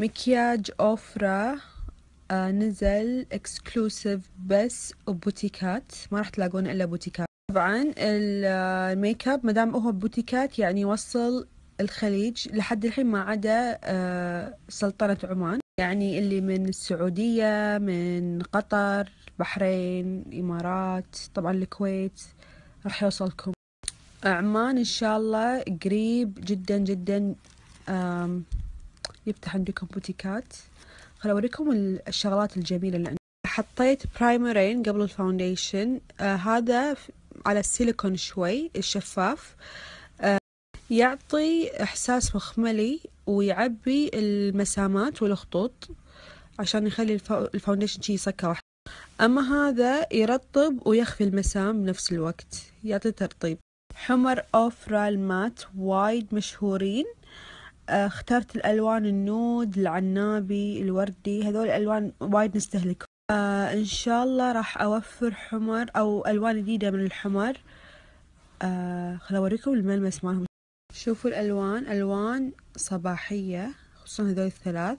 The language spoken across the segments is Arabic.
مكياج أوفرا آه نزل exclusive بس ببوتيكات ما راح تلاقونه إلا بوتيكات. طبعا ال make up مدام هو بوتيكات يعني يوصل الخليج. لحد الحين ما عدا آه سلطنة عمان. يعني اللي من السعودية من قطر بحرين إمارات طبعا الكويت راح يوصلكم. عمان إن شاء الله قريب جدا جدا يفتح عندكم بوتيكات. خل أوريكم الشغلات الجميلة اللي عندي حطيت primer ين قبل ال foundation آه هذا على السيليكون شوي الشفاف. آه يعطي إحساس مخملي ويعبي المسامات والخطوط عشان يخلي ال foundation شي سكة واحدة. أما هذا يرطب ويخفي المسام بنفس الوقت يعطي ترطيب. حمر أوفرا ال matte وايد مشهورين. اخترت الألوان ال nude العنابي الوردي هذول الألوان وايد نستهلكهم. آه إن شاء الله راح أوفر حمر أو ألوان جديدة من الحمر. آه خل أوريكم الملمس مالهم. شوفوا الألوان ألوان صباحية خصوصا هذول الثلاث.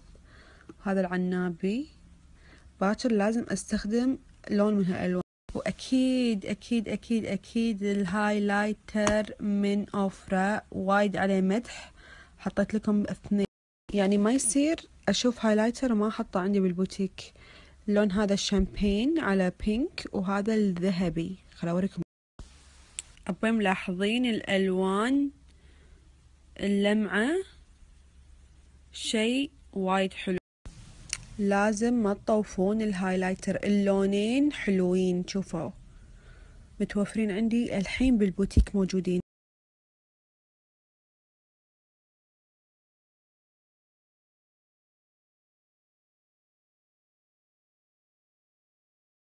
هذا العنابي. باكر لازم أستخدم لون من هالألوان. وأكيد أكيد أكيد أكيد ال highlighter من أوفرا وايد عليه مدح. حطيت لكم اثنين. يعني ما يصير أشوف highlighter وما أحطه عندي بالبوتيك. اللون هذا الشامبين على pink وهذا الذهبي. خل أوريكم. أبوي ملاحظين الألوان اللمعة. شيء وايد حلو. لازم ما تطوفون ال highlighter اللونين حلوين. شوفوا. متوفرين عندي الحين بالبوتيك موجودين.